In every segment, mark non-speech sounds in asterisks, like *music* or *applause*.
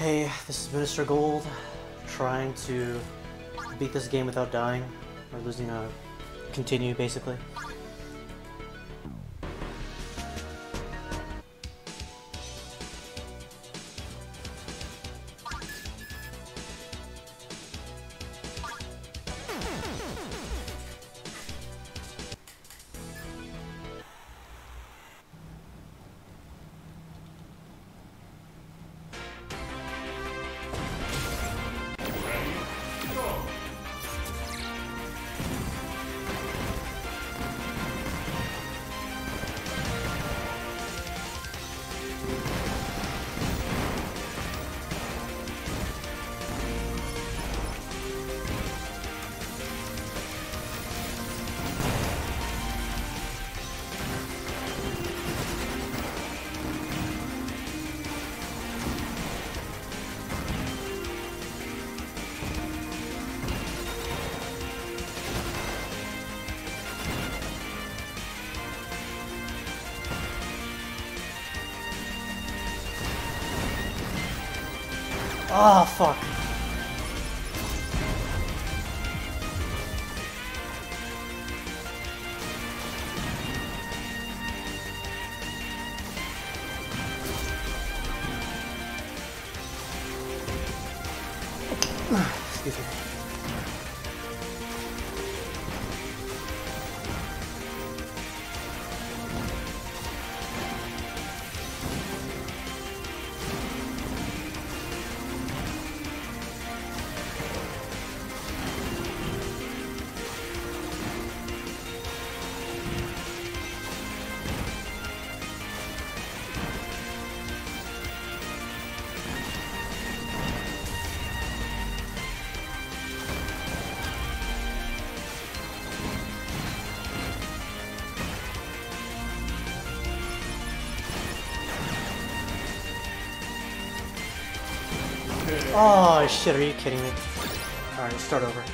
Hey, this is Minister Gold, trying to beat this game without dying, or losing a continue, basically. Oh, fuck. Oh shit, are you kidding me? Alright, start over.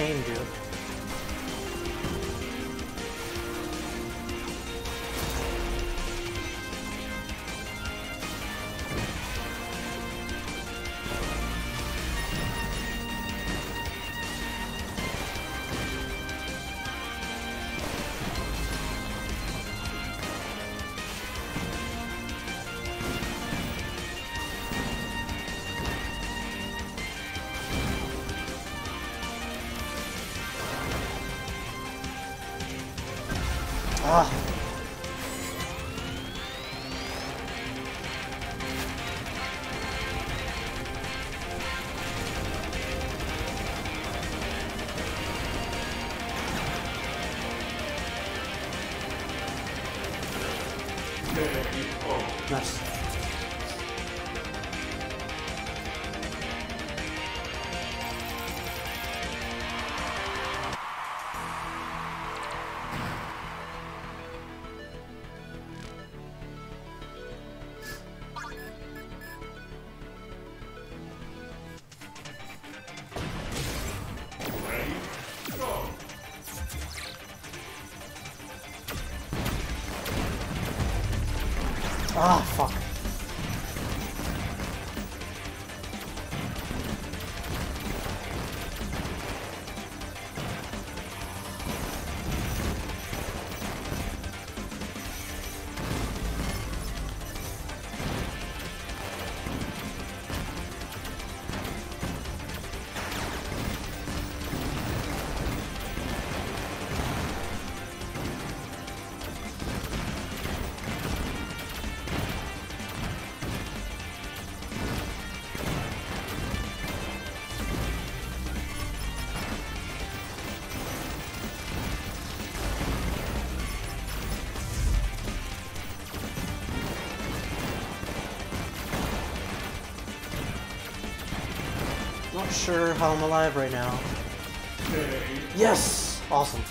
Chain do? Ah, fuck. I'm not sure how I'm alive right now. Yes! Awesome.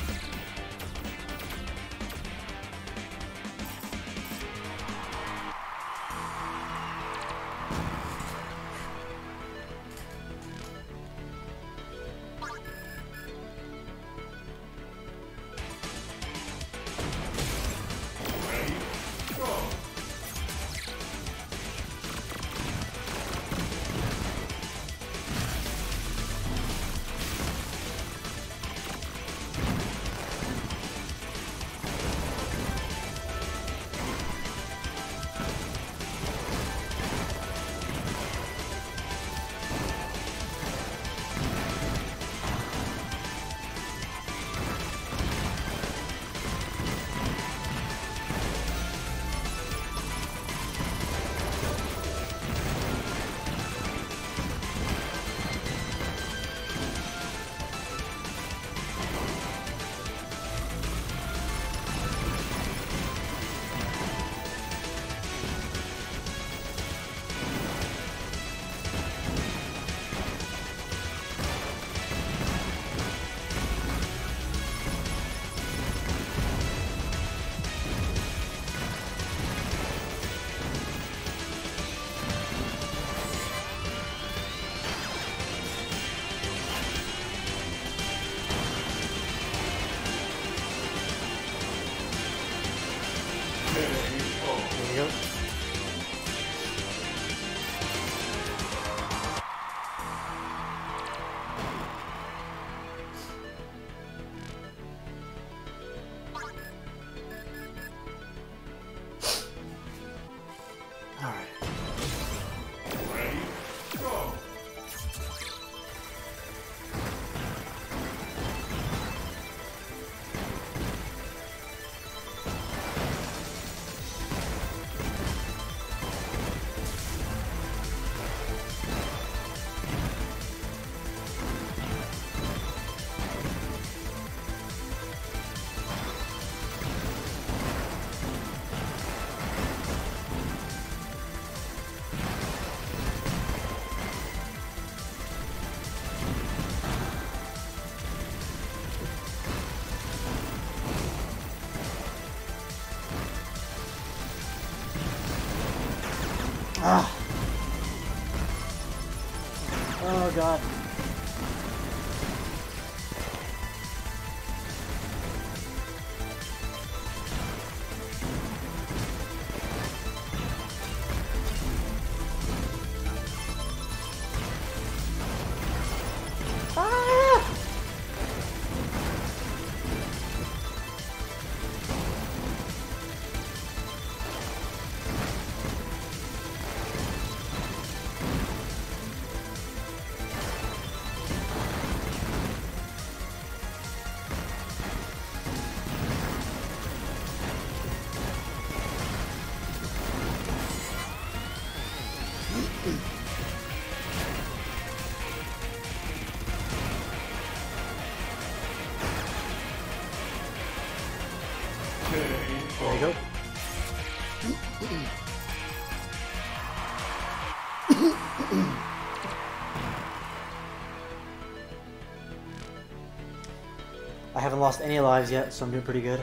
Lost any lives yet, so I'm doing pretty good.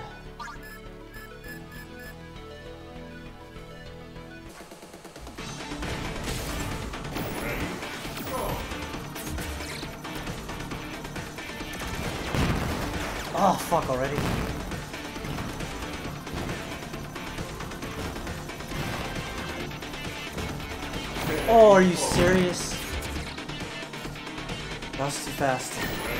Oh, fuck already. Oh, are you serious? That was too fast.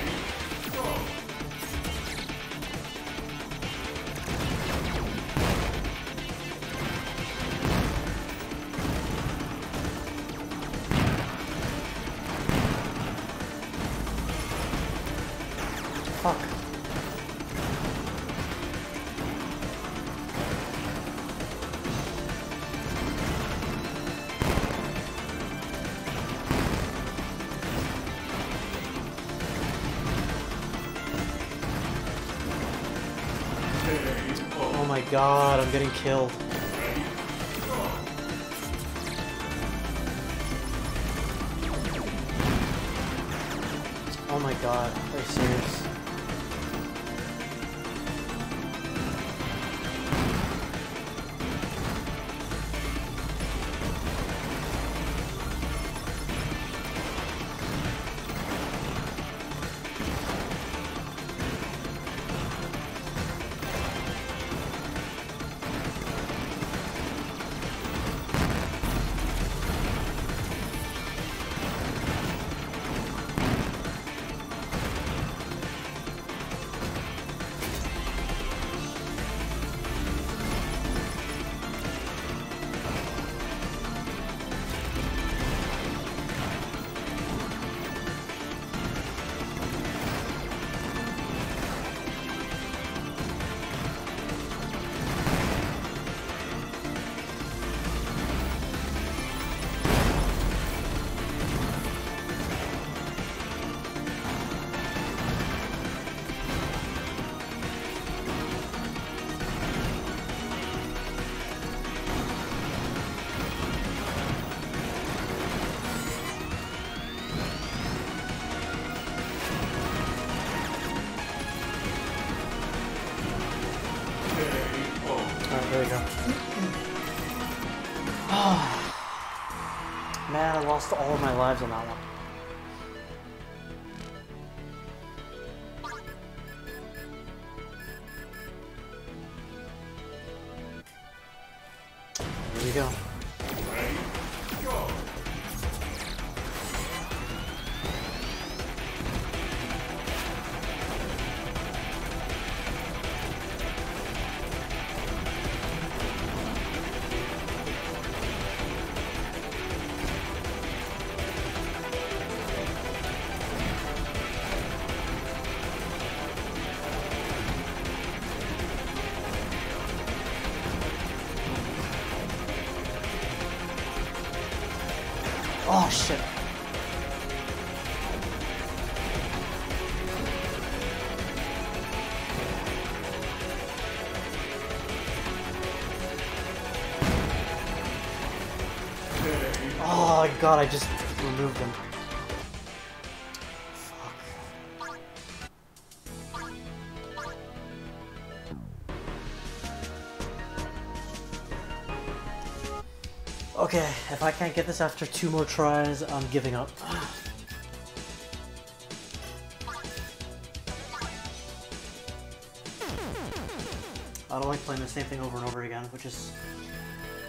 I'm getting killed. Lost all of my lives on that one. Oh shit. Oh god, I just removed him. If I can't get this after two more tries, I'm giving up. I don't like playing the same thing over and over again, which is...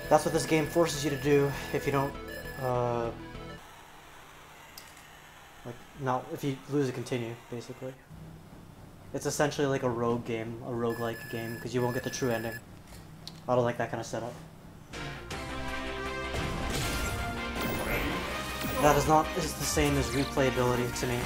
That's what this game forces you to do if you don't, uh... Like, not... if you lose a continue, basically. It's essentially like a rogue game, a roguelike game, because you won't get the true ending. I don't like that kind of setup. That is not is the same as replayability to me.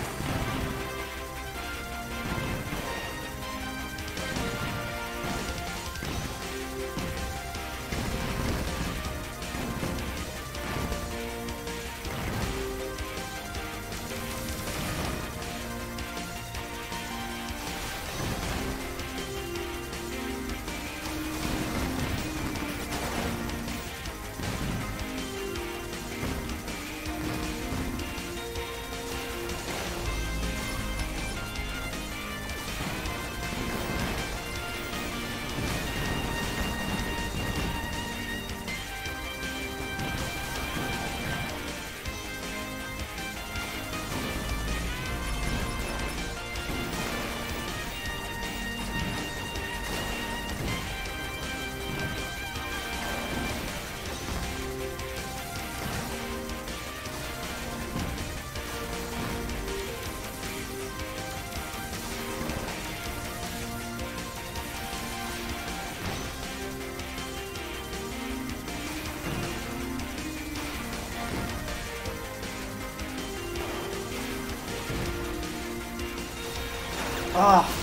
Ah.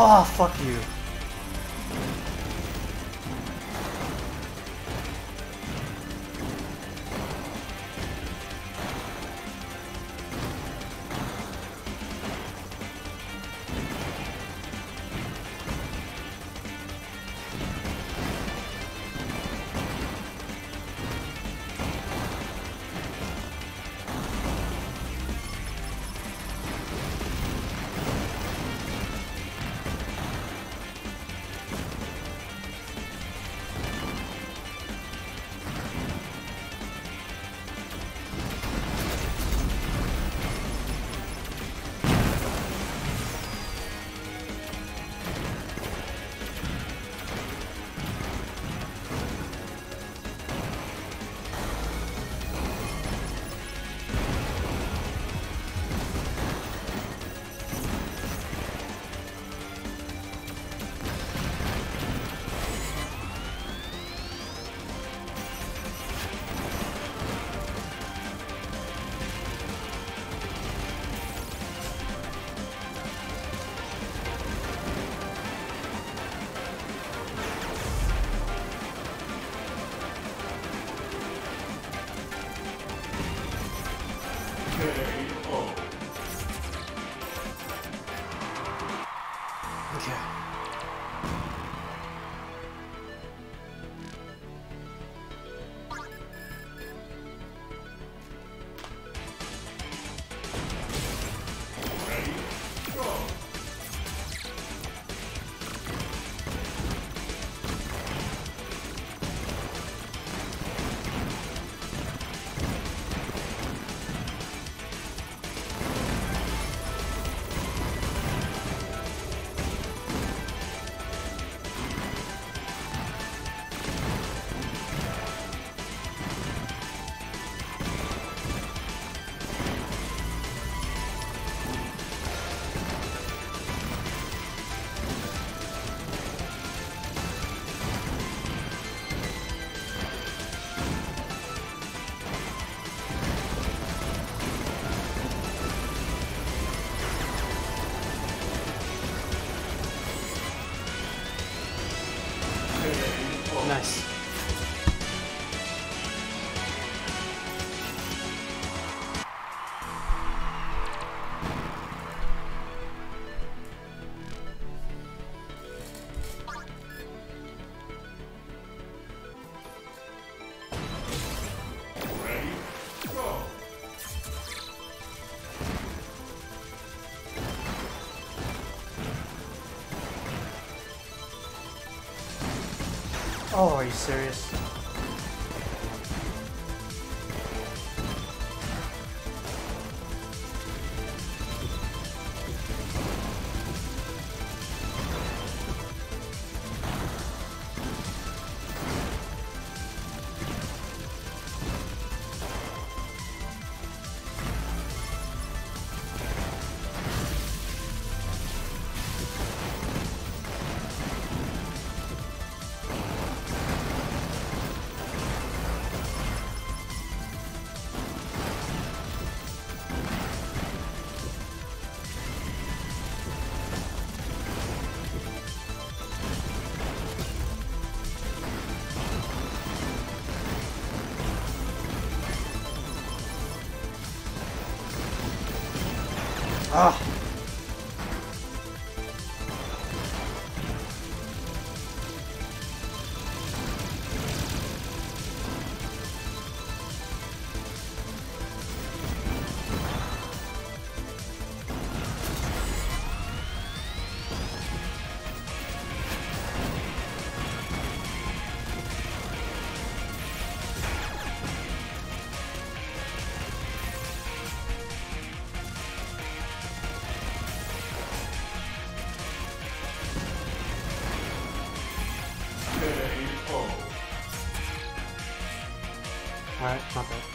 Oh, fuck you. Oh, are you serious? Alright, not bad.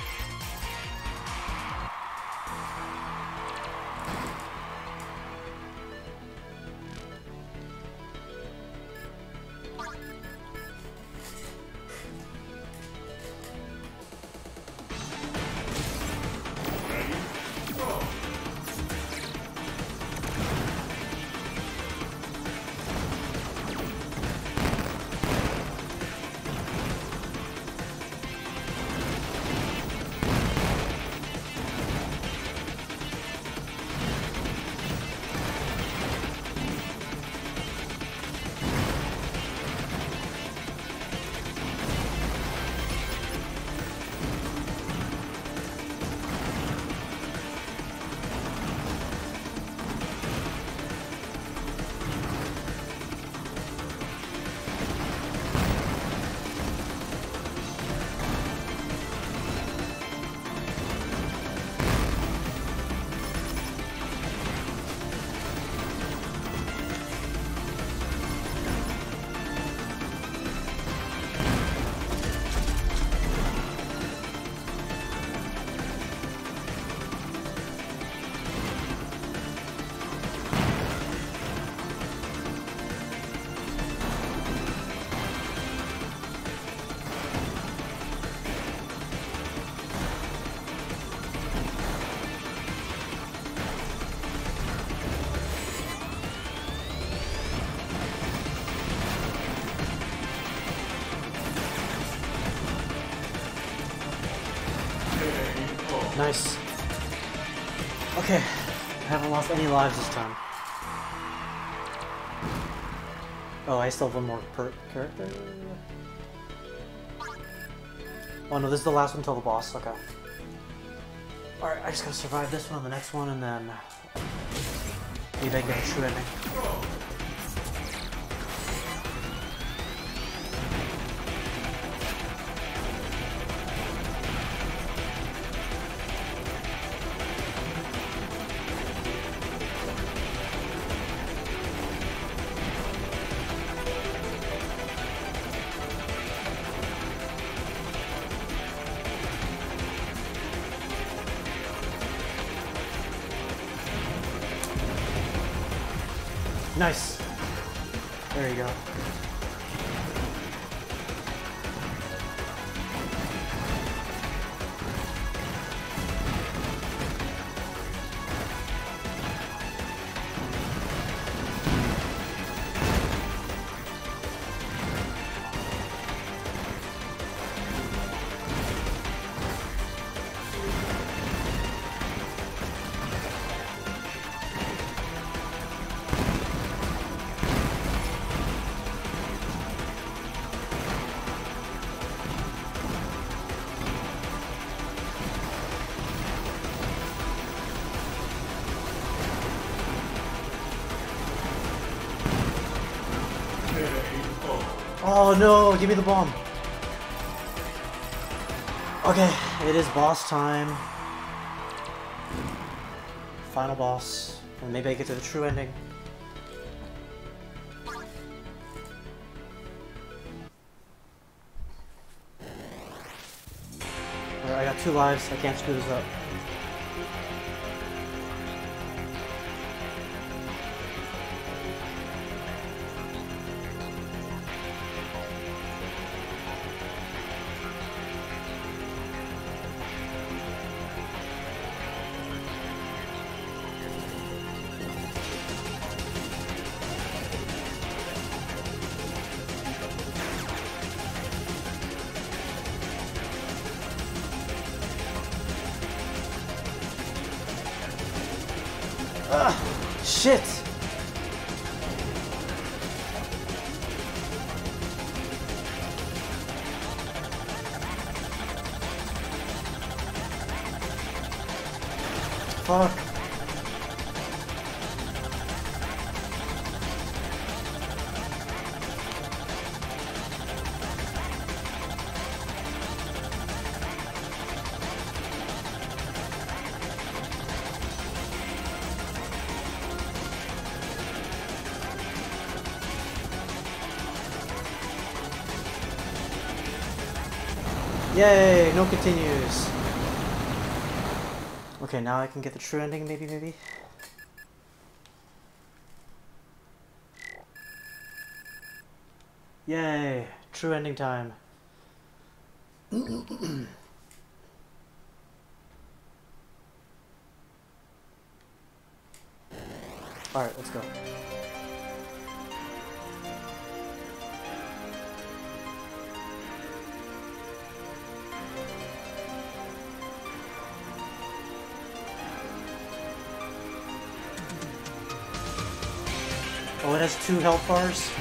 Lost any lives this time. Oh, I still have one more per character? Oh no, this is the last one until the boss, okay. Alright, I just gotta survive this one the next one, and then... Maybe I get a true ending. Oh no, give me the bomb. Okay, it is boss time. Final boss. And maybe I get to the true ending. I got two lives, I can't screw this up. Shit! Yay, no continues. Okay, now I can get the true ending, maybe, maybe? Yay, true ending time. *clears throat* Alright, let's go. Oh, it has two health bars?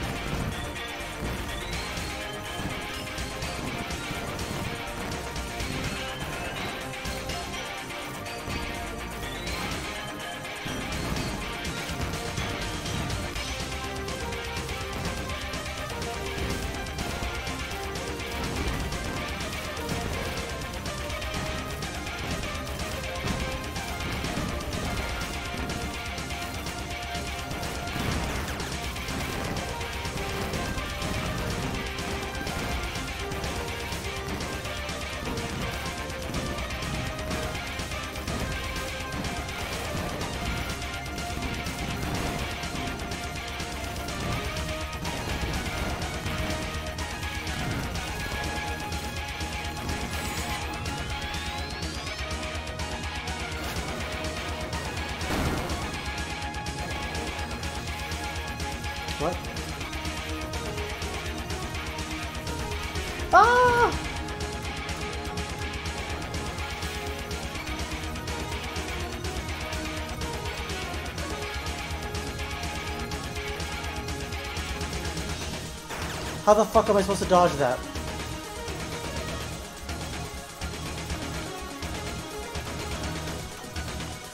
How the fuck am I supposed to dodge that?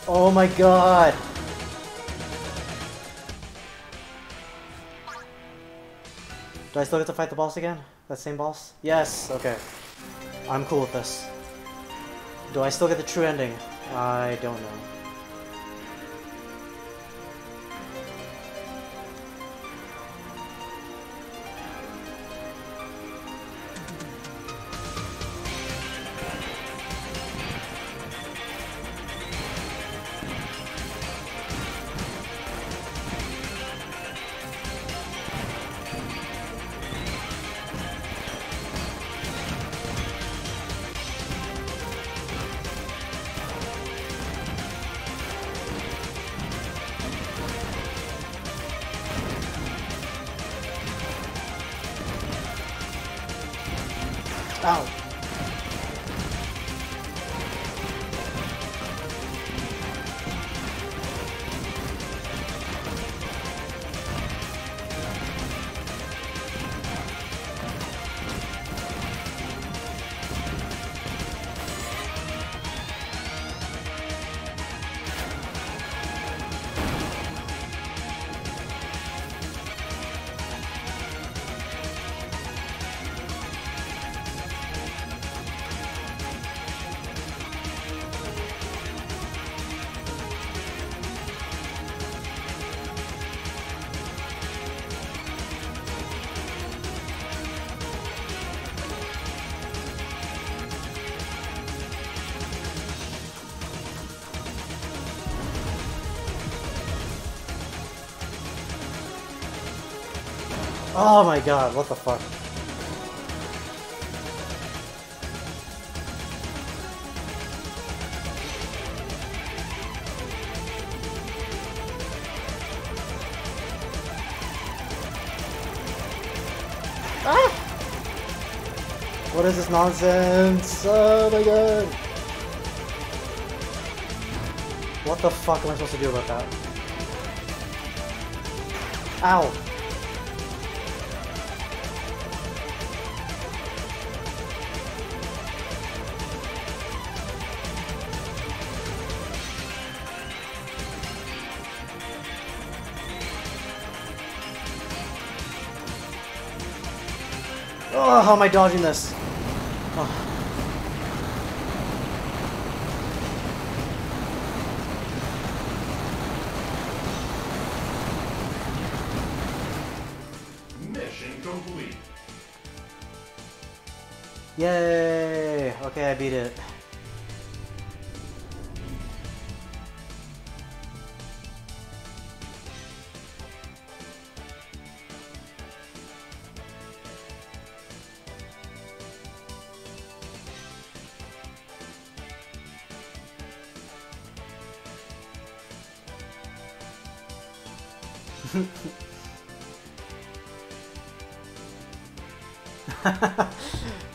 Oh my god! Do I still get to fight the boss again? That same boss? Yes, okay. I'm cool with this. Do I still get the true ending? I don't know. Oh my god, what the fuck? Ah! What is this nonsense? Oh my god! What the fuck am I supposed to do about that? Ow! Oh, how am I dodging this? Oh. Mission complete. Yay! Okay, I beat it. *laughs*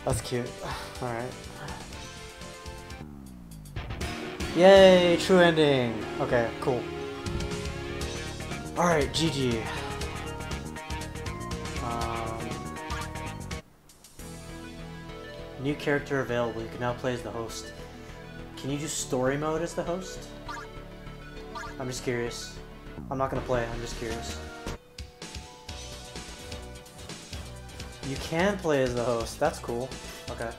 That's cute. Alright. Yay, true ending. Okay, cool. Alright, GG. Um, new character available. You can now play as the host. Can you do story mode as the host? I'm just curious. I'm not gonna play, I'm just curious. You can play as the host. That's cool. Okay.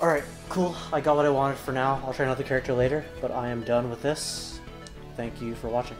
Alright, cool. I got what I wanted for now. I'll try another character later, but I am done with this. Thank you for watching.